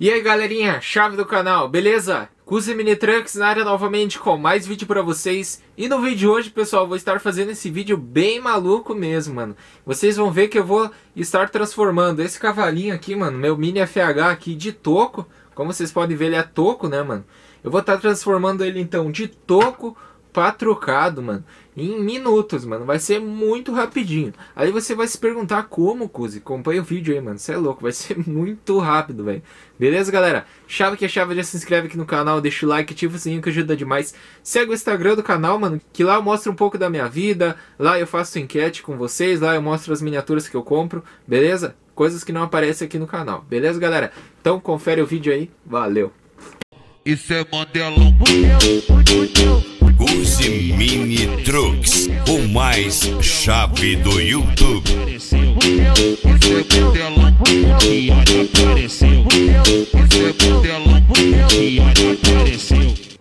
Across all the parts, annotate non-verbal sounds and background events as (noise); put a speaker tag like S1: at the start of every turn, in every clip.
S1: E aí galerinha, chave do canal, beleza? Cuse Mini Trucks na área novamente com mais vídeo pra vocês E no vídeo de hoje, pessoal, vou estar fazendo esse vídeo bem maluco mesmo, mano Vocês vão ver que eu vou estar transformando esse cavalinho aqui, mano Meu Mini FH aqui de toco Como vocês podem ver, ele é toco, né, mano? Eu vou estar transformando ele, então, de toco pra trocado, mano em minutos, mano. Vai ser muito rapidinho. Aí você vai se perguntar como, Cuzi. Acompanha o vídeo aí, mano. Você é louco. Vai ser (laughs) muito rápido, velho. Beleza, galera? Chave que é chave, já se inscreve aqui no canal, deixa o like, ativa o sininho que ajuda demais. Segue o Instagram do canal, mano, que lá eu mostro um pouco da minha vida. Lá eu faço enquete com vocês, lá eu mostro as miniaturas que eu compro, beleza? Coisas que não aparecem aqui no canal. Beleza, galera? Então confere o vídeo aí. Valeu!
S2: Isso é Mandelão.
S3: Use Mini Trucks, o mais chave do YouTube.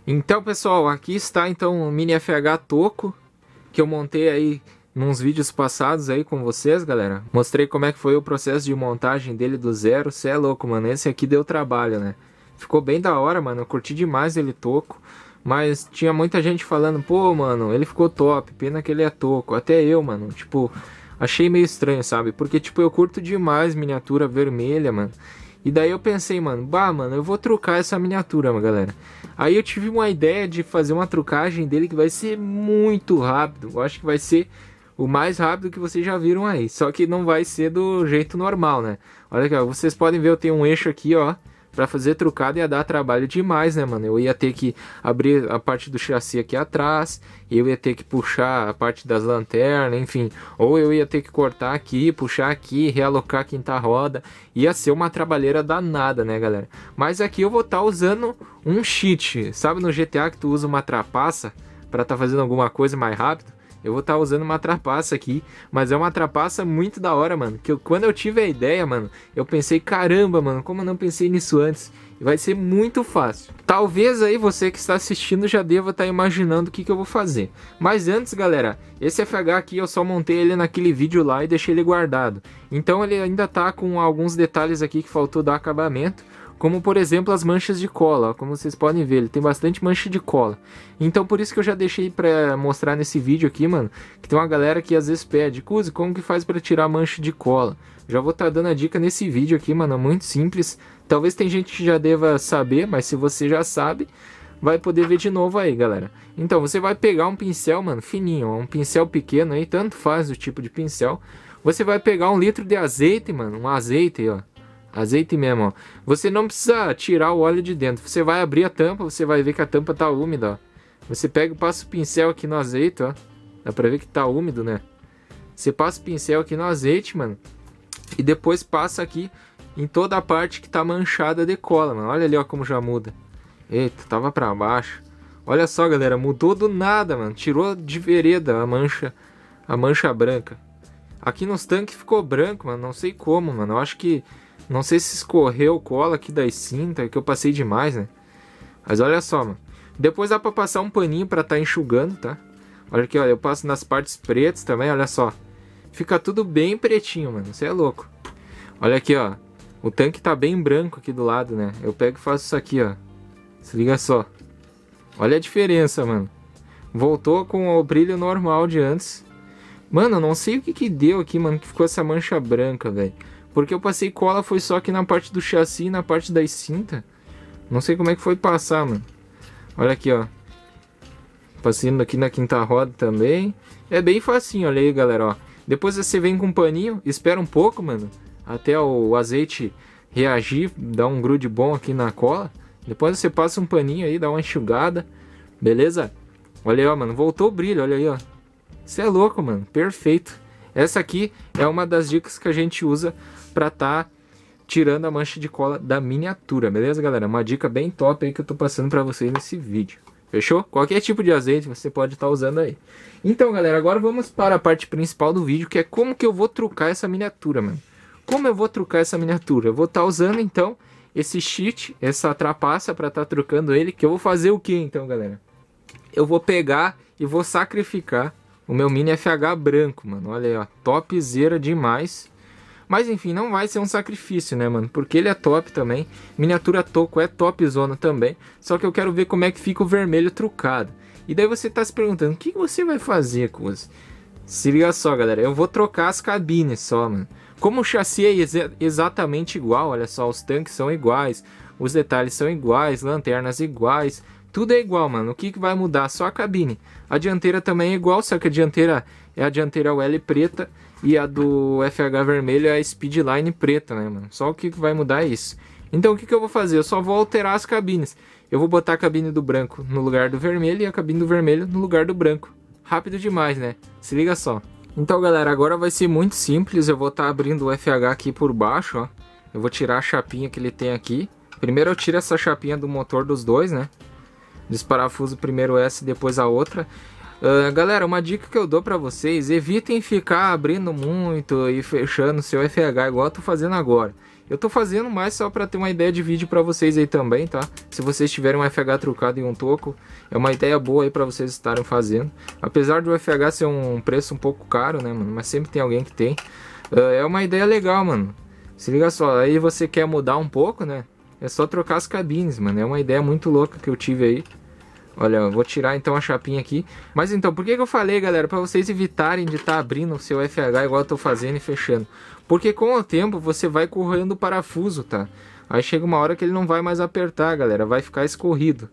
S1: Então, pessoal, aqui está então o Mini FH Toco, que eu montei aí nos vídeos passados aí com vocês, galera. Mostrei como é que foi o processo de montagem dele do zero. Você é louco, mano. Esse aqui deu trabalho, né? Ficou bem da hora, mano. Eu curti demais ele toco. Mas tinha muita gente falando, pô, mano, ele ficou top. Pena que ele é toco. Até eu, mano. Tipo, achei meio estranho, sabe? Porque, tipo, eu curto demais miniatura vermelha, mano. E daí eu pensei, mano, bah, mano, eu vou trocar essa miniatura, galera. Aí eu tive uma ideia de fazer uma trucagem dele que vai ser muito rápido. Eu acho que vai ser o mais rápido que vocês já viram aí. Só que não vai ser do jeito normal, né? Olha aqui, ó, vocês podem ver, eu tenho um eixo aqui, ó. Pra fazer trucado ia dar trabalho demais, né, mano? Eu ia ter que abrir a parte do chassi aqui atrás, eu ia ter que puxar a parte das lanternas, enfim. Ou eu ia ter que cortar aqui, puxar aqui, realocar a quinta roda. Ia ser uma trabalheira danada, né, galera? Mas aqui eu vou estar tá usando um cheat. Sabe no GTA que tu usa uma trapaça para estar tá fazendo alguma coisa mais rápido? Eu vou estar tá usando uma trapaça aqui, mas é uma trapaça muito da hora, mano. Que eu, quando eu tive a ideia, mano, eu pensei, caramba, mano, como eu não pensei nisso antes? Vai ser muito fácil. Talvez aí você que está assistindo já deva estar tá imaginando o que, que eu vou fazer. Mas antes, galera, esse FH aqui eu só montei ele naquele vídeo lá e deixei ele guardado. Então ele ainda tá com alguns detalhes aqui que faltou dar acabamento como por exemplo as manchas de cola, como vocês podem ver, ele tem bastante mancha de cola. Então por isso que eu já deixei para mostrar nesse vídeo aqui, mano, que tem uma galera que às vezes pede, Cuzi, como que faz para tirar mancha de cola? Já vou estar tá dando a dica nesse vídeo aqui, mano, é muito simples. Talvez tem gente que já deva saber, mas se você já sabe, vai poder ver de novo aí, galera. Então você vai pegar um pincel, mano, fininho, um pincel pequeno aí, tanto faz o tipo de pincel. Você vai pegar um litro de azeite, mano, um azeite ó. Azeite mesmo, ó. Você não precisa tirar o óleo de dentro. Você vai abrir a tampa, você vai ver que a tampa tá úmida, ó. Você pega e passa o pincel aqui no azeite, ó. Dá pra ver que tá úmido, né? Você passa o pincel aqui no azeite, mano. E depois passa aqui em toda a parte que tá manchada de cola, mano. Olha ali, ó, como já muda. Eita, tava pra baixo. Olha só, galera, mudou do nada, mano. Tirou de vereda a mancha, a mancha branca. Aqui nos tanques ficou branco, mano. Não sei como, mano. Eu acho que não sei se escorreu cola aqui das cintas, que eu passei demais, né? Mas olha só, mano. Depois dá pra passar um paninho pra tá enxugando, tá? Olha aqui, olha, eu passo nas partes pretas também, olha só. Fica tudo bem pretinho, mano. Você é louco. Olha aqui, ó. O tanque tá bem branco aqui do lado, né? Eu pego e faço isso aqui, ó. Se liga só. Olha a diferença, mano. Voltou com o brilho normal de antes. Mano, eu não sei o que que deu aqui, mano, que ficou essa mancha branca, velho. Porque eu passei cola foi só aqui na parte do chassi e na parte das cintas. Não sei como é que foi passar, mano. Olha aqui, ó. Passando aqui na quinta roda também. É bem facinho, olha aí, galera, ó. Depois você vem com um paninho, espera um pouco, mano. Até o azeite reagir, dar um grude bom aqui na cola. Depois você passa um paninho aí, dá uma enxugada. Beleza? Olha aí, ó, mano. Voltou o brilho, olha aí, ó. Você é louco, mano. Perfeito. Essa aqui é uma das dicas que a gente usa para estar tá tirando a mancha de cola da miniatura, beleza, galera? Uma dica bem top aí que eu tô passando para vocês nesse vídeo. Fechou? Qualquer tipo de azeite você pode estar tá usando aí. Então, galera, agora vamos para a parte principal do vídeo, que é como que eu vou trucar essa miniatura, mano. Como eu vou trucar essa miniatura? Eu vou estar tá usando, então, esse cheat, essa trapaça para estar tá trucando ele, que eu vou fazer o que, então, galera? Eu vou pegar e vou sacrificar o meu Mini FH branco, mano. Olha aí, ó. Topzera demais. Mas enfim, não vai ser um sacrifício, né, mano? Porque ele é top também. Miniatura Toco é top zona também. Só que eu quero ver como é que fica o vermelho trucado. E daí você tá se perguntando, o que você vai fazer com os... Se liga só, galera. Eu vou trocar as cabines só, mano. Como o chassi é exa exatamente igual, olha só, os tanques são iguais, os detalhes são iguais, lanternas iguais, tudo é igual, mano. O que, que vai mudar? Só a cabine. A dianteira também é igual, só que a dianteira é a dianteira L preta e a do FH vermelho é a Speedline preta, né, mano? Só o que, que vai mudar é isso. Então o que, que eu vou fazer? Eu só vou alterar as cabines. Eu vou botar a cabine do branco no lugar do vermelho e a cabine do vermelho no lugar do branco rápido demais, né? Se liga só. Então, galera, agora vai ser muito simples. Eu vou estar tá abrindo o FH aqui por baixo, ó. Eu vou tirar a chapinha que ele tem aqui. Primeiro eu tiro essa chapinha do motor dos dois, né? Desparafuso primeiro essa e depois a outra. Uh, galera, uma dica que eu dou pra vocês, evitem ficar abrindo muito e fechando seu FH igual eu tô fazendo agora. Eu tô fazendo mais só para ter uma ideia de vídeo para vocês aí também, tá? Se vocês tiverem um FH trucado em um toco, é uma ideia boa aí para vocês estarem fazendo. Apesar do FH ser um preço um pouco caro, né, mano? Mas sempre tem alguém que tem. Uh, é uma ideia legal, mano. Se liga só, aí você quer mudar um pouco, né? É só trocar as cabines, mano. É uma ideia muito louca que eu tive aí. Olha, eu vou tirar então a chapinha aqui. Mas então, por que, que eu falei, galera? Para vocês evitarem de estar tá abrindo o seu FH igual eu tô fazendo e fechando. Porque com o tempo você vai correndo o parafuso, tá? Aí chega uma hora que ele não vai mais apertar, galera. Vai ficar escorrido.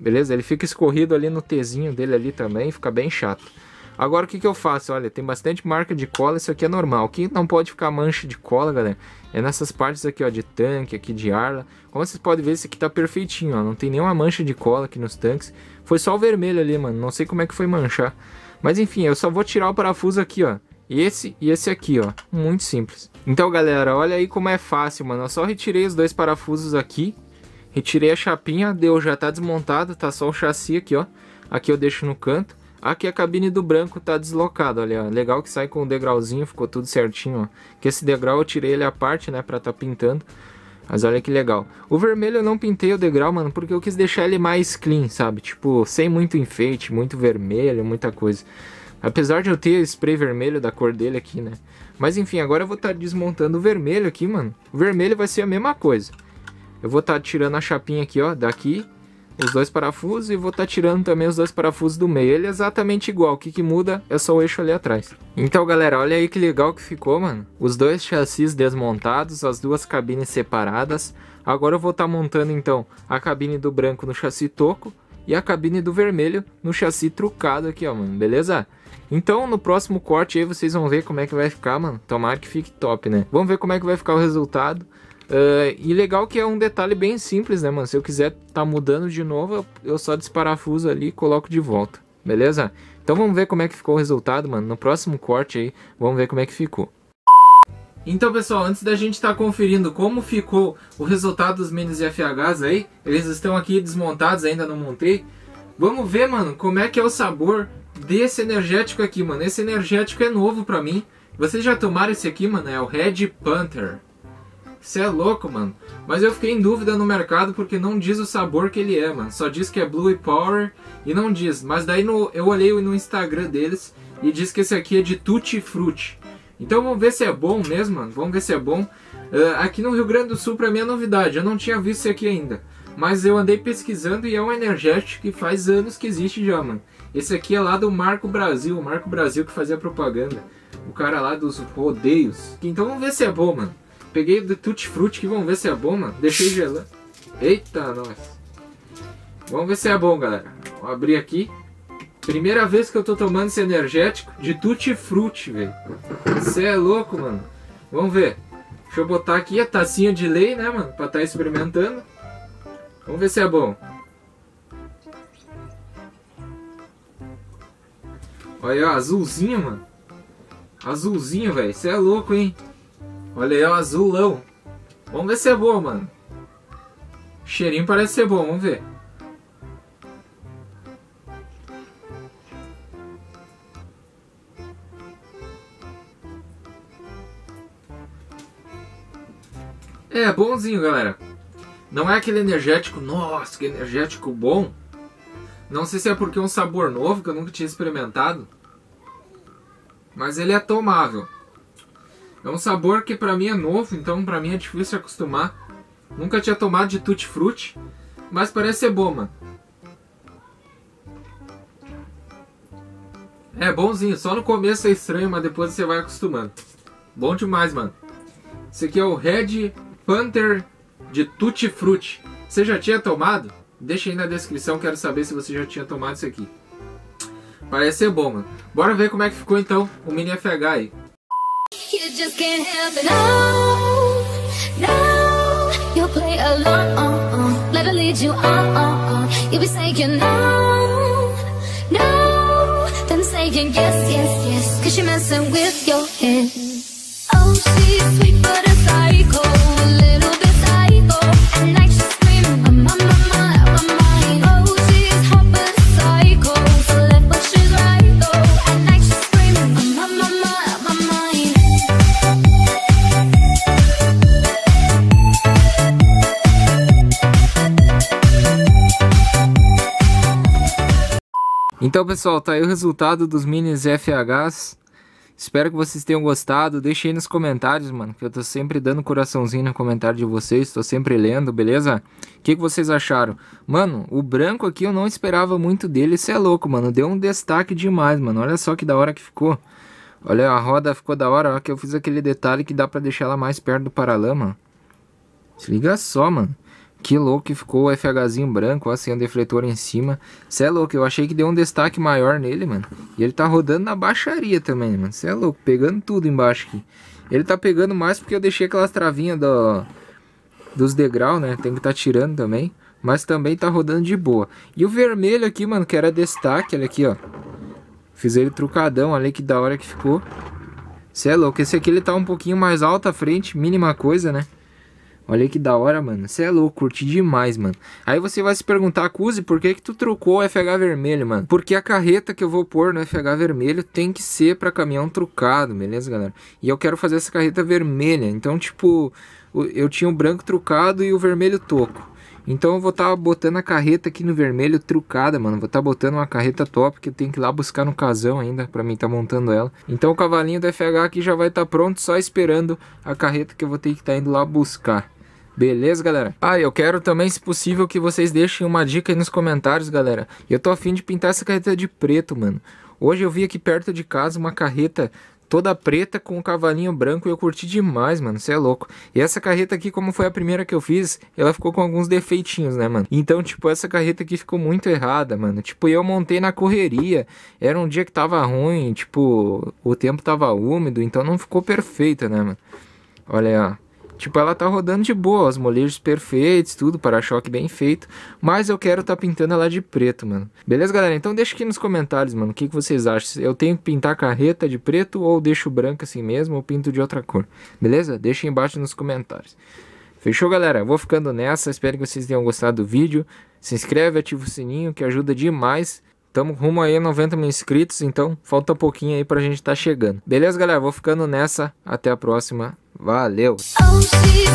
S1: Beleza? Ele fica escorrido ali no Tzinho dele ali também. Fica bem chato. Agora o que, que eu faço? Olha, tem bastante marca de cola, isso aqui é normal. O que não pode ficar mancha de cola, galera, é nessas partes aqui, ó, de tanque, aqui de arla. Como vocês podem ver, esse aqui tá perfeitinho, ó. Não tem nenhuma mancha de cola aqui nos tanques. Foi só o vermelho ali, mano. Não sei como é que foi manchar. Mas enfim, eu só vou tirar o parafuso aqui, ó. Esse e esse aqui, ó. Muito simples. Então, galera, olha aí como é fácil, mano. Eu só retirei os dois parafusos aqui. Retirei a chapinha, deu, já tá desmontado, tá só o chassi aqui, ó. Aqui eu deixo no canto. Aqui a cabine do branco tá deslocada, olha, legal que sai com o degrauzinho, ficou tudo certinho, ó. Que esse degrau eu tirei ele à parte, né, pra tá pintando. Mas olha que legal. O vermelho eu não pintei o degrau, mano, porque eu quis deixar ele mais clean, sabe? Tipo, sem muito enfeite, muito vermelho, muita coisa. Apesar de eu ter spray vermelho da cor dele aqui, né? Mas enfim, agora eu vou estar tá desmontando o vermelho aqui, mano. O vermelho vai ser a mesma coisa. Eu vou estar tá tirando a chapinha aqui, ó, daqui os dois parafusos e vou estar tá tirando também os dois parafusos do meio. Ele é exatamente igual, o que, que muda é só o eixo ali atrás. Então galera, olha aí que legal que ficou, mano. Os dois chassis desmontados, as duas cabines separadas. Agora eu vou estar tá montando então a cabine do branco no chassi toco e a cabine do vermelho no chassi trucado aqui, ó, mano, beleza? Então no próximo corte aí vocês vão ver como é que vai ficar, mano. Tomara que fique top, né? Vamos ver como é que vai ficar o resultado. Uh, e legal que é um detalhe bem simples, né, mano? Se eu quiser tá mudando de novo, eu só desparafuso ali e coloco de volta, beleza? Então vamos ver como é que ficou o resultado, mano. No próximo corte aí, vamos ver como é que ficou. Então, pessoal, antes da gente estar tá conferindo como ficou o resultado dos minis FHs aí, eles estão aqui desmontados, ainda não montei. Vamos ver, mano, como é que é o sabor desse energético aqui, mano. Esse energético é novo pra mim. Vocês já tomaram esse aqui, mano? É o Red Panther. Você é louco, mano. Mas eu fiquei em dúvida no mercado porque não diz o sabor que ele é, mano. Só diz que é Blue Power e não diz. Mas daí no, eu olhei no Instagram deles e diz que esse aqui é de Tutti Frutti. Então vamos ver se é bom mesmo, mano. Vamos ver se é bom. Uh, aqui no Rio Grande do Sul pra mim é novidade. Eu não tinha visto esse aqui ainda. Mas eu andei pesquisando e é um energético que faz anos que existe já, mano. Esse aqui é lá do Marco Brasil. O Marco Brasil que fazia propaganda. O cara lá dos rodeios. Então vamos ver se é bom, mano. Peguei do Tutti Frutti que vamos ver se é bom, mano. Deixei gelando. Eita, nós. Vamos ver se é bom, galera. Vou abrir aqui. Primeira vez que eu tô tomando esse energético de Tutti Frutti, velho. Você é louco, mano. Vamos ver. Deixa eu botar aqui a tacinha de lei, né, mano? Pra estar tá experimentando. Vamos ver se é bom. Olha, azulzinho, mano. Azulzinho, velho. Você é louco, hein? Olha aí, ó, azulão. Vamos ver se é bom, mano. O cheirinho parece ser bom, vamos ver. É, bonzinho, galera. Não é aquele energético, nossa, que energético bom. Não sei se é porque é um sabor novo que eu nunca tinha experimentado. Mas ele é tomável. É um sabor que pra mim é novo, então pra mim é difícil acostumar. Nunca tinha tomado de tutti frutti, mas parece ser bom, mano. É bonzinho, só no começo é estranho, mas depois você vai acostumando. Bom demais, mano. Esse aqui é o Red Panther de Tutti Frutti. Você já tinha tomado? Deixa aí na descrição, quero saber se você já tinha tomado isso aqui. Parece ser bom, mano. Bora ver como é que ficou então o Mini FH aí.
S4: You just can't help it. No, no. You'll play along. Let her lead you on. You'll be saying no, no. Then saying yes, yes, yes. Cause you're messing with your head. Oh, she's sweet but a psycho.
S1: Então, pessoal, tá aí o resultado dos minis FHs. Espero que vocês tenham gostado. Deixe aí nos comentários, mano, que eu tô sempre dando coraçãozinho no comentário de vocês, tô sempre lendo, beleza? O que, que vocês acharam? Mano, o branco aqui eu não esperava muito dele, isso é louco, mano. Deu um destaque demais, mano. Olha só que da hora que ficou. Olha, a roda ficou da hora, ó, que eu fiz aquele detalhe que dá pra deixar ela mais perto do paralama. Se liga só, mano. Que louco que ficou o FHzinho branco, ó, sem o defletor em cima. Cê é louco, eu achei que deu um destaque maior nele, mano. E ele tá rodando na baixaria também, mano. Cê é louco, pegando tudo embaixo aqui. Ele tá pegando mais porque eu deixei aquelas travinhas do, dos degraus, né? Tem que tá tirando também. Mas também tá rodando de boa. E o vermelho aqui, mano, que era destaque, olha aqui, ó. Fiz ele trucadão, olha que da hora que ficou. Cê é louco, esse aqui ele tá um pouquinho mais alto à frente, mínima coisa, né? Olha que da hora, mano. Você é louco, curti demais, mano. Aí você vai se perguntar, Cuzi, por que que tu trocou o FH vermelho, mano? Porque a carreta que eu vou pôr no FH vermelho tem que ser pra caminhão trucado, beleza, galera? E eu quero fazer essa carreta vermelha. Então, tipo, eu tinha o branco trucado e o vermelho toco. Então eu vou estar tá botando a carreta aqui no vermelho trucada, mano. Vou estar tá botando uma carreta top que eu tenho que ir lá buscar no casão ainda pra mim estar tá montando ela. Então o cavalinho do FH aqui já vai estar tá pronto, só esperando a carreta que eu vou ter que estar indo lá buscar. Beleza, galera? Ah, eu quero também, se possível, que vocês deixem uma dica aí nos comentários, galera. Eu tô afim de pintar essa carreta de preto, mano. Hoje eu vi aqui perto de casa uma carreta toda preta com um cavalinho branco e eu curti demais, mano. Você é louco. E essa carreta aqui, como foi a primeira que eu fiz, ela ficou com alguns defeitinhos, né, mano? Então, tipo, essa carreta aqui ficou muito errada, mano. Tipo, eu montei na correria. Era um dia que tava ruim, tipo, o tempo tava úmido, então não ficou perfeita, né, mano? Olha aí, ó. Tipo, ela tá rodando de boa, os molejos perfeitos, tudo, para-choque bem feito. Mas eu quero tá pintando ela de preto, mano. Beleza, galera? Então deixa aqui nos comentários, mano, o que, que vocês acham. Eu tenho que pintar a carreta de preto ou deixo branca assim mesmo ou pinto de outra cor. Beleza? Deixa embaixo nos comentários. Fechou, galera? Vou ficando nessa. Espero que vocês tenham gostado do vídeo. Se inscreve, ativa o sininho, que ajuda demais. Tamo rumo aí a 90 mil inscritos, então falta um pouquinho aí pra gente tá chegando. Beleza, galera? Vou ficando nessa. Até a próxima. Valeu!
S4: Oh,